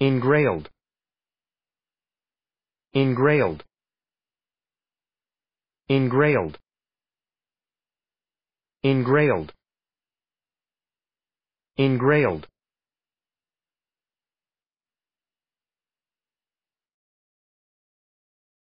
engrailed. Engrailed. Engrailed. Engrailed. Engrailed.